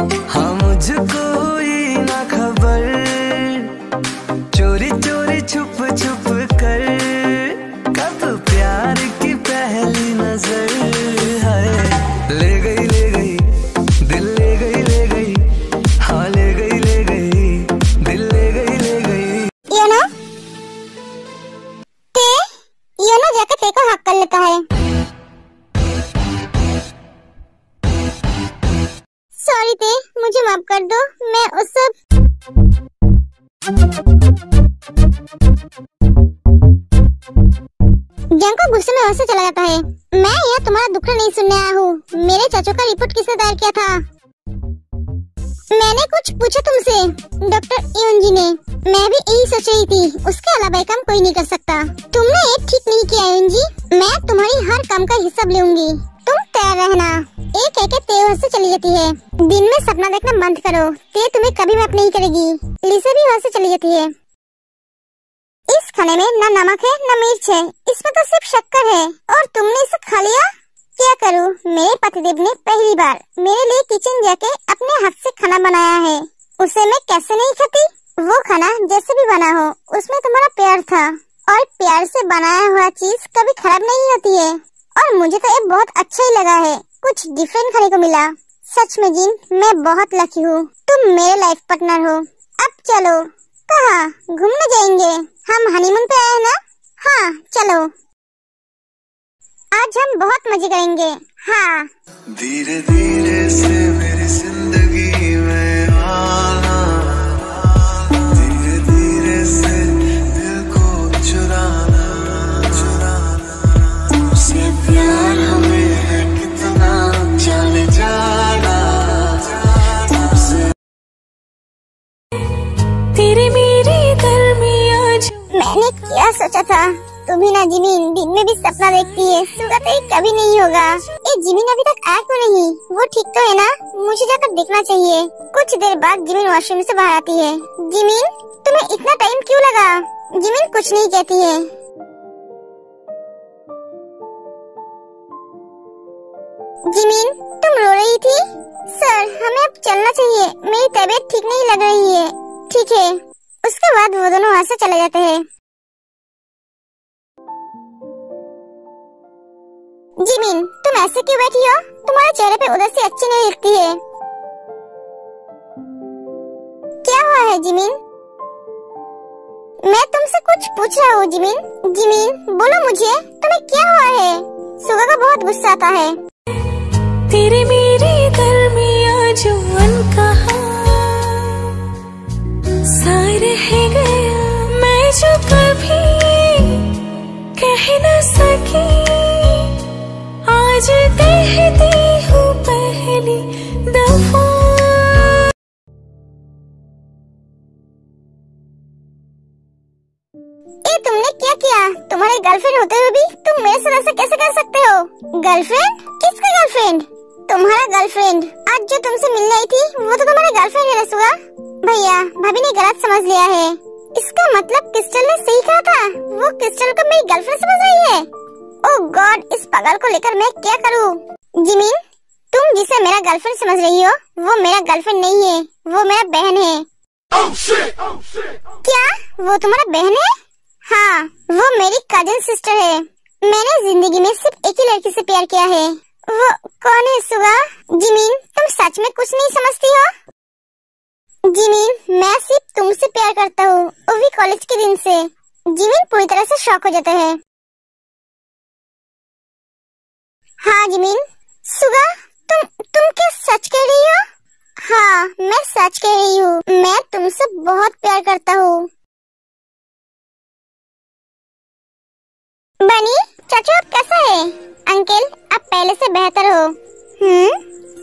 हाँ मुझको माफ़ कर दो, मैं उस सब जंको गुस्से में वहाँ से चला जाता है। मैं यहाँ तुम्हारा दुख नहीं सुनने आया हूँ। मेरे चाचू का रिपोर्ट किसने दायर किया था? मैंने कुछ पूछा तुमसे, डॉक्टर यून जी ने। मैं भी यही सोच रही थी, उसके अलावा काम कोई नहीं कर सकता। तुमने ये ठीक नहीं किया यून जी। मैं तुम्हारी हर काम का हिसाब लूँगी। तुम तैयार रहना। एक एक ते वहाँ से चली जाती है। दिन में सपना देखना बंद करो। ते तुम्हें कभी माफ़ नहीं करेगी। लिसा भी वहाँ से चली जाती है। इस खाने में न नमक है, न मिर्च है। इसमें तो सिर्फ़ शक्कर है। और तुमने इसे खा लिया? क्या करूँ? मेरे पतिदेव ने पहली बार मेरे लिए किचन जाके अपने हाथ से खाना बनाया है। उसे मैं कैसे नहीं खाती? वो खाना जैसे भी बना हो, उसमें तुम्हारा प्यार था। और प्यार से बनाया हुआ चीज़ कभी खराब नहीं होती है। और मुझे तो ये बहुत अच्छा ही लगा है। कुछ डिफरेंट खाने को मिला। सच में जिन, मैं बहुत लकी हूँ। तुम मेरे लाइफ पार्टनर हो। अब चलो। कहा घूमने जाएँगे। हम हनीमून पे आए हैं ना? हाँ चलो। आज हम बहुत मज़े करेंगे। हाँ। धीरे धीरे से मेरी ना जिमीन दिन में भी सपना देखती है, सुबह तो ये कभी नहीं होगा। ये जिमीन अभी तक आया क्यों नहीं? वो ठीक तो है ना? मुझे जाकर देखना चाहिए। कुछ देर बाद जिमीन वॉशरूम से बाहर आती है। जिमीन, तुम्हें इतना टाइम क्यों लगा? जिमीन कुछ नहीं कहती है। जिमीन, तुम रो रही थी? सर, हमें अब चलना चाहिए। मेरी तबीयत ठीक नहीं लग रही है। ठीक है। उसके बाद वो दोनों वहाँ से चले जाते हैं। जिमिन तुम ऐसे क्यों बैठी हो? तुम्हारे चेहरे पे उदासी अच्छी नहीं दिखती है। क्या हुआ है जिमिन मैं तुमसे कुछ पूछ रहा हूँ जिमिन जिमिन बोलो मुझे, तुम्हें क्या हुआ है? सुबह का बहुत गुस्सा आता है। तेरे मेरे दरमियाँ जो गर्लफ्रेंड किसका गर्लफ्रेंड तुम्हारा गर्लफ्रेंड आज जो तुमसे मिलने आई थी वो तो तुम्हारा गर्लफ्रेंड है रसुआ। भैया भाभी ने गलत समझ लिया है। इसका मतलब क्रिस्टल ने सही कहा था? वो क्रिस्टल को मेरी गर्लफ्रेंड समझ रही है? ओ गॉड इस पागल को लेकर मैं क्या करूँ? जिमीन तुम जिसे मेरा गर्लफ्रेंड समझ रही हो वो मेरा गर्लफ्रेंड नहीं है। वो मेरा बहन है। क्या? वो तुम्हारा बहन है? हाँ वो मेरी कजिन सिस्टर है। मैंने ज़िंदगी में सिर्फ़ एक ही लड़की से प्यार किया है। वो कौन है सुगा? जिमीन, तुम सच में कुछ नहीं समझती हो? जिमीन, मैं सिर्फ़ तुमसे प्यार करता हूँ, वो भी कॉलेज के दिन से। जिमीन पूरी तरह से शॉक हो जाता है। हाँ जिमीन। सुगा, तुम तुम क्या सच कह रही हो? हाँ मैं सच कह रही हूँ। मैं तुमसे बहुत प्यार करता हूँ। बनी, चाचू, आप कैसा है? अंकल, आप पहले से बेहतर हो। हम्म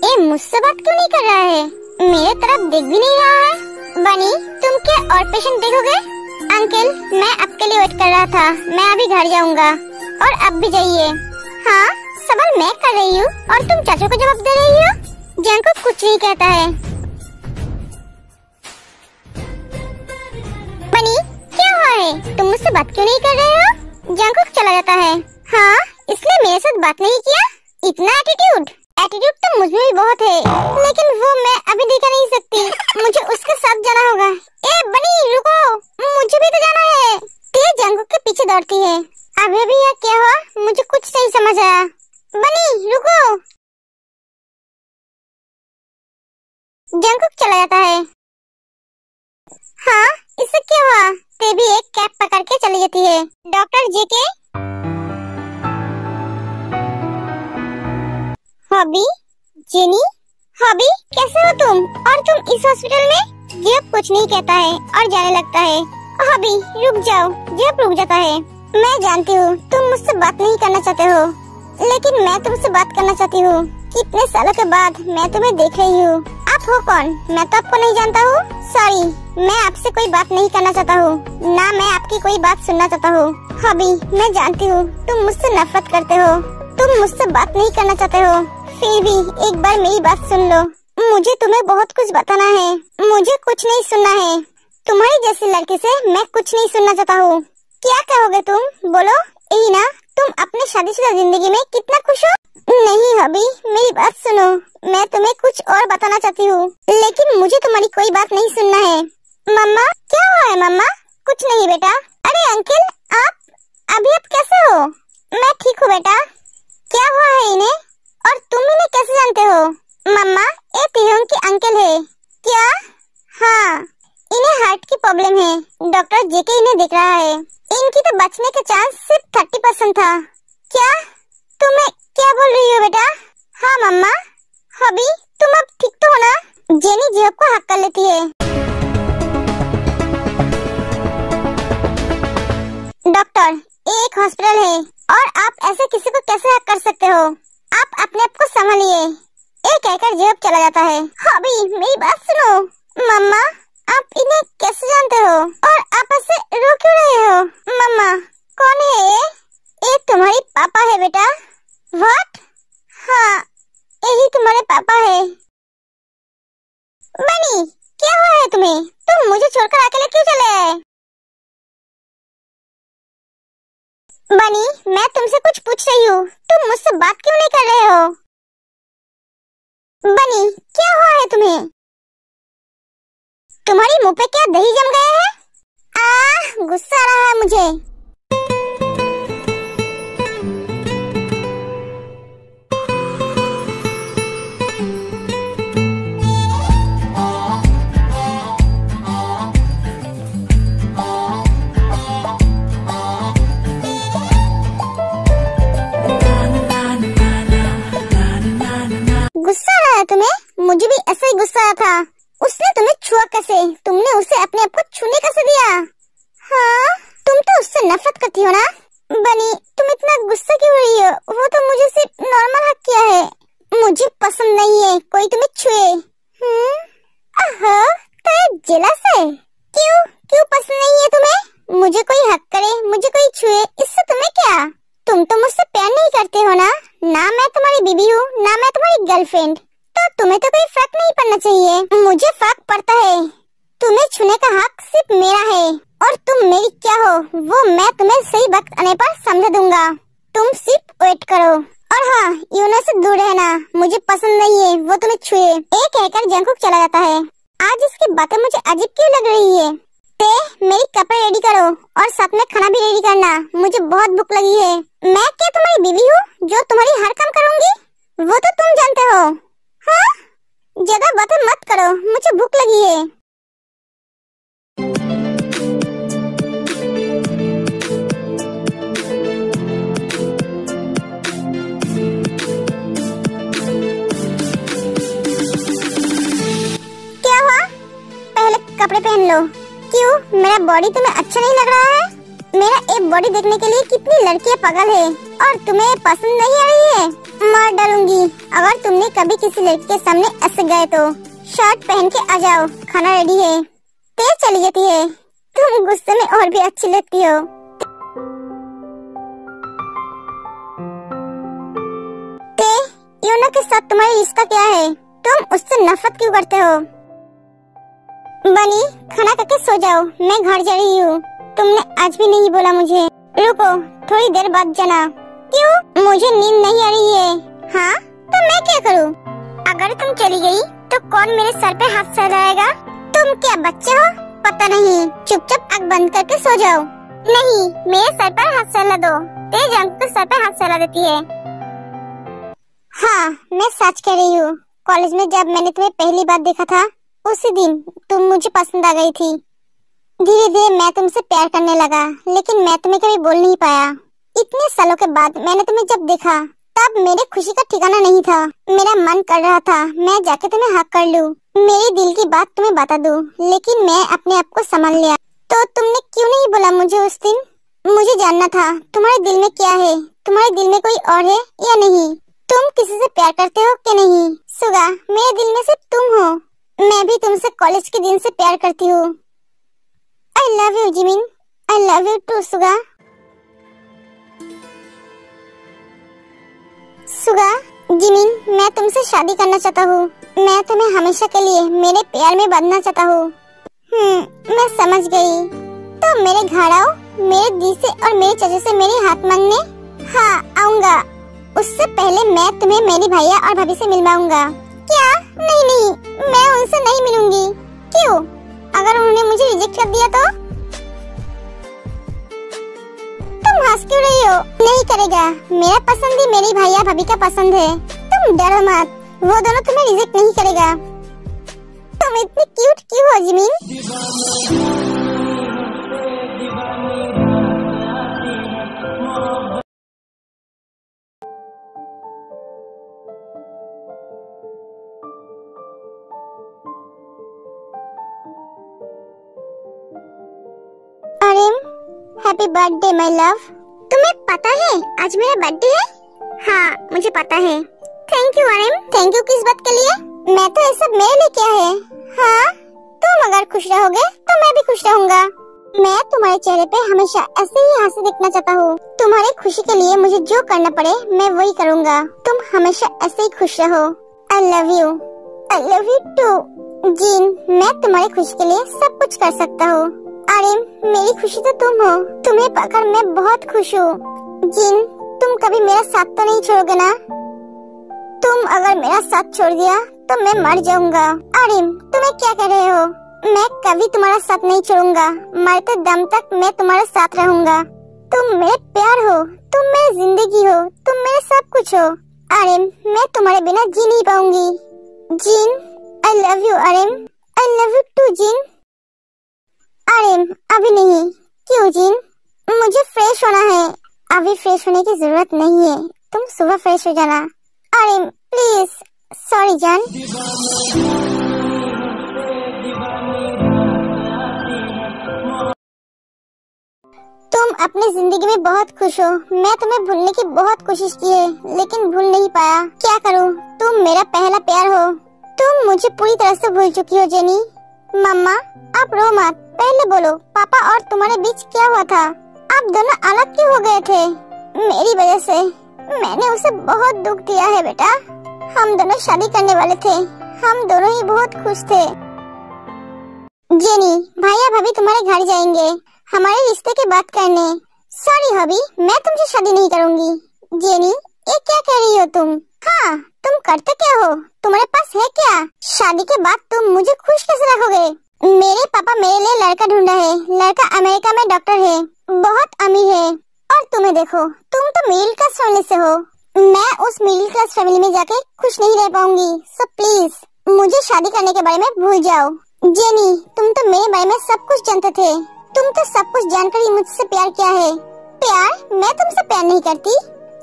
ये मुझसे बात क्यों नहीं कर रहा है? मेरे तरफ़ देख भी नहीं रहा है। बनी, तुम क्या और पेशेंट देखोगे? अंकल, मैं आपके लिए वेट कर रहा था। मैं अभी घर जाऊँगा। और अब भी जाइए। हाँ सवाल मैं कर रही हूँ। और तुम चाचू को जवाब दे रही हो? जैन को कुछ नहीं कहता है। बनी, क्या हुआ है? तुम मुझसे बात क्यों नहीं कर रहे हो? जंगकुक चला जाता है। हाँ इसने मेरे साथ बात नहीं किया? इतना एटीट्यूड एटीट्यूड तो मुझमें भी बहुत है, लेकिन वो मैं अभी देखा नहीं सकती। मुझे डॉक्टर जे के हॉबी? जेनी? हॉबी? कैसे हो तुम? और तुम इस हॉस्पिटल में? जेब कुछ नहीं कहता है और जाने लगता है। हॉबी, रुक जाओ। जेब रुक जाता है। मैं जानती हूँ, तुम मुझसे बात नहीं करना चाहते हो। लेकिन मैं तुमसे बात करना चाहती हूँ। कितने सालों के बाद मैं तुम्हें देख रही हूँ। आप हो कौन? मैं तो आपको नहीं जानता हूँ। सॉरी मैं आपसे कोई बात नहीं करना चाहता हूँ। ना मैं आपकी कोई बात सुनना चाहता हूँ। हॉबी, मैं जानती हूँ, तुम मुझसे नफरत करते हो। तुम मुझसे बात नहीं करना चाहते हो। फिर भी एक बार मेरी बात सुन लो। मुझे तुम्हें बहुत कुछ बताना है। मुझे कुछ नहीं सुनना है। तुम्हारी जैसी लड़की से मैं कुछ नहीं सुनना चाहता हूँ। क्या कहोगे तुम? बोलो यही ना तुम अपने शादीशुदा ज़िंदगी में कितना खुश हो? नहीं, हबी, मेरी बात सुनो। मैं तुम्हें कुछ और बताना चाहती हूँ। लेकिन मुझे तुम्हारी कोई बात नहीं सुनना है। मम्मा, क्या हुआ है मम्मा? कुछ नहीं बेटा। अरे अंकिल, आप अभी आप कैसे हो? डॉक्टर ये एक हॉस्पिटल है, और आप ऐसे किसी को कैसे हक कर सकते हो? आप अपने आप को संभालिए। एक कहकर जेब चला जाता है। हबी मेरी बात सुनो। मम्मा, आप इन्हें कैसे जानते हो? और आप ऐसे रो क्यों रहे हो? मम्मा, कौन है ये? ये तुम्हारी पापा है बेटा। व्हाट हाँ यही तुम्हारे पापा है। बनी, क्या हुआ है तुम्हें? तुम मुझे छोड़कर अकेले क्यों चले आए? बनी, मैं तुमसे कुछ पूछ रही हूँ। तुम मुझसे बात क्यों नहीं कर रहे हो? बनी, क्या हुआ है तुम्हें? तुम्हारी मुँह पे क्या दही जम गया है? आ गुस्सा आ रहा है मुझे। कोई तुम्हें छुए। हम्म? तो जेलस है। क्यों? क्यों पसंद नहीं है तुम्हें? मुझे कोई हक करे, मुझे कोई छुए, इससे तुम्हें क्या? तुम तो मुझसे प्यार नहीं करते हो ना? ना मैं तुम्हारी बीबी हूँ, ना मैं तुम्हारी गर्लफ्रेंड तो तुम्हें तो कोई फ़र्क नहीं पड़ना चाहिए। मुझे फ़र्क पड़ता है। तुम्हें छूने का हक सिर्फ़ मेरा है। और तुम मेरी क्या हो, वो मैं तुम्हें सही वक्त आने पर समझ दूँगा। तुम सिर्फ़ वेट करो। और हाँ यूनो से दूर रहना, मुझे पसंद नहीं है, वो तुम्हें छुए। एक कहकर जंकुक चला जाता है। आज इसकी बातें मुझे अजीब क्यों लग रही है? ते, मेरी कपड़े रेडी करो, और साथ में खाना भी रेडी करना, मुझे बहुत भूख लगी है। मैं क्या तुम्हारी बीवी हूँ, जो तुम्हारी हर काम करूँगी? वो तो तुम जानते हो। हाँ? ज़्यादा बातें मत करो, मुझे भूख लगी है। क्यों? मेरा बॉडी तुम्हें अच्छा नहीं लग रहा है? मेरा एक बॉडी देखने के लिए कितनी लड़कियाँ पागल है और तुम्हें पसंद नहीं आ रही है? मार डालूँगी। अगर तुमने कभी किसी लड़की के सामने ऐसे गए तो। शर्ट पहन के आ जाओ। खाना रेडी है। तेज चली जाती है। तुम गुस्से में और भी अच्छी लगती हो। ते के साथ तुम्हारी रिश्ता क्या है? तुम उससे नफरत क्यों करते हो? बनी खाना करके सो जाओ। मैं घर जा रही हूँ। तुमने आज भी नहीं बोला मुझे। रुको, थोड़ी देर बाद जाना। क्यों? मुझे नींद नहीं आ रही है। हाँ? तो मैं क्या करूँ? अगर तुम चली गई तो कौन मेरे सर पे हाथ सहलाएगा? तुम क्या बच्चे हो? पता नहीं। चुपचाप आग बंद करके सो जाओ। नहीं, मेरे सर पर हाथ सहला दो। तेज अंक को सर पे हाथ सहला देती है। हाँ मैं सच कह रही हूँ। कॉलेज में जब मैंने तुम्हें पहली बार देखा था उसी दिन तुम मुझे पसंद आ गई थी। धीरे धीरे मैं तुमसे प्यार करने लगा, लेकिन मैं तुम्हें कभी बोल नहीं पाया। इतने सालों के बाद मैंने तुम्हें जब देखा, तब मेरे खुशी का ठिकाना नहीं था। मेरा मन कर रहा था, मैं जाके तुम्हें हक कर लूँ। मेरे दिल की बात तुम्हें बता दूँ, लेकिन मैं अपने आप को संभाल लिया। तो तुमने क्यों नहीं बोला मुझे उस दिन? मुझे जानना था, तुम्हारे दिल में क्या है? तुम्हारे दिल में कोई और है या नहीं? तुम किसी से प्यार करते हो कि नहीं? सुगा, मेरे दिल में सिर्फ़ तुम हो। मैं भी तुमसे कॉलेज के दिन से प्यार करती हूँ। I love you Jimin I love you too Suga Suga Jimin मैं तुमसे शादी करना चाहता हूँ। मैं तुम्हें हमेशा के लिए मेरे प्यार में बंधना चाहता हूँ। हम्म मैं समझ गई। तो मेरे घर आओ, मेरे दी से और मेरे चाचा से मेरे हाथ मांगने। हाँ आऊँगा। उससे पहले मैं तुम्हें मेरी भैया और भाभी से मिलवाऊँगा। क्या? नहीं नहीं, मैं उनसे नहीं मिलूँगी। क्यों? अगर उन्होंने मुझे रिजेक्ट कर दिया तो? तुम हंस क्यों रही हो? नहीं करेगा। मेरा पसंद ही मेरी भैया भाभी का पसंद है। तुम डरो मत। वो दोनों तुम्हें रिजेक्ट नहीं करेगा। तुम इतनी क्यूट क्यों हो, Jimin? Happy birthday my love तुम्हें पता है? आज मेरा बर्थडे है? हाँ मुझे पता है। Thank you Arim thank you किस बात के लिए? मैं तो ये सब मेरे लिए क्या है। हाँ? तुम अगर खुश रहोगे तो मैं भी खुश रहूँगा। मैं तुम्हारे चेहरे पे हमेशा ऐसे ही हँसी देखना चाहता हूँ। तुम्हारी खुशी के लिए मुझे जो करना पड़े, मैं वही करूँगा। तुम हमेशा ऐसे ही खुश रहो। I love you I love you too Jin मैं तुम्हारी खुशी के लिए सब कुछ कर सकता हूँ। अरे, मेरी खुशी तो तुम हो। तुम्हें पाकर मैं बहुत खुश हूँ। जिन, तुम कभी मेरा साथ तो नहीं छोड़ोगे ना? तुम अगर मेरा साथ छोड़ दिया तो मैं मर जाऊँगा। आरिम तुम्हें क्या कह रहे हो? मैं कभी तुम्हारा साथ नहीं छोड़ूँगा। मरते दम तक मैं तुम्हारे साथ रहूँगा। तुम मेरे प्यार हो, तुम मेरी ज़िंदगी हो, तुम मेरे सब कुछ हो। आरिम मैं तुम्हारे बिना जी नहीं पाऊँगी। Jin I love you Arim I love you too Jin. अरे अभी नहीं। क्यों जिन मुझे फ्रेश होना है। अभी फ्रेश होने की ज़रूरत नहीं है। तुम सुबह फ्रेश हो जाना। अरे प्लीज़ सॉरी जान। तुम अपनी ज़िंदगी में बहुत खुश हो। मैं तुम्हें भूलने की बहुत कोशिश की है, लेकिन भूल नहीं पाया। क्या करूँ? तुम मेरा पहला प्यार हो। तुम मुझे पूरी तरह से भूल चुकी हो, जेनी। मम्मा, आप रो मत। पहले बोलो, पापा और तुम्हारे बीच क्या हुआ था? आप दोनों अलग क्यों हो गए थे? मेरी वजह से। मैंने उसे बहुत दुख दिया है, बेटा। हम दोनों शादी करने वाले थे। हम दोनों ही बहुत खुश थे। जेनी भैया भाभी तुम्हारे घर जाएँगे। हमारे रिश्ते की बात करने। सॉरी हबी मैं तुमसे शादी नहीं करूँगी। जेनी, ये क्या कह रही हो तुम? हाँ तुम करते क्या हो? तुम्हारे पास है क्या? शादी के बाद तुम मुझे खुश कैसे रखोगे? मेरे पापा मेरे लिए लड़का ढूंढा है। लड़का अमेरिका में डॉक्टर है। बहुत अमीर है। और तुम्हें देखो, तुम तो मिडिल क्लास फैमिली से हो। मैं उस मिडिल क्लास फैमिली में जाके खुश नहीं रह पाऊँगी। सो प्लीज़ मुझे शादी करने के बारे में भूल जाओ। जेनी, तुम तो मेरे बारे में सब कुछ जानते थे। तुम तो सब कुछ जानकर ही मुझसे प्यार किया है। प्यार मैं तुमसे प्यार नहीं करती।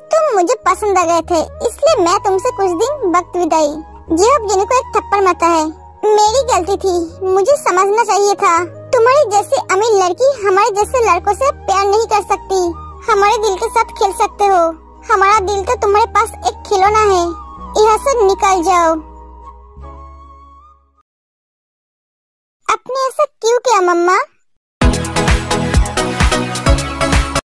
तुम मुझे पसंद आ गए थे, इसलिए मैं तुमसे कुछ दिन वक्त बिताई जेब जेनी को एक थप्पड़ मारता है। मेरी गलती थी, मुझे समझना चाहिए था। तुम्हारी जैसी अमीर लड़की हमारे जैसे लड़कों से प्यार नहीं कर सकती। हमारे दिल के साथ खेल सकते हो। हमारा दिल तो तुम्हारे पास एक खिलौना है। यहाँ से निकल जाओ। अपने ऐसा क्यों किया, मम्मा?